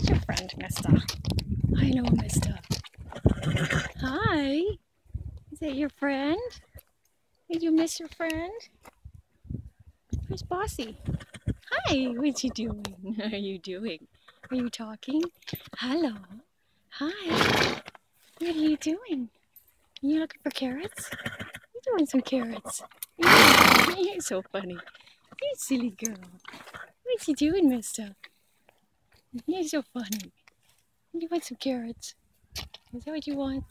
friend, Mista. I Hello, Mista. Hi. Is that your friend? Did you miss your friend? Where's Bossy? Hi, what you doing? Are you doing? Are you talking? Hello. Hi. What are you doing? Are You looking for carrots? You're doing some carrots? You're so funny. You silly girl. What you doing, Mista? You're so funny. You want some carrots? Is that what you want?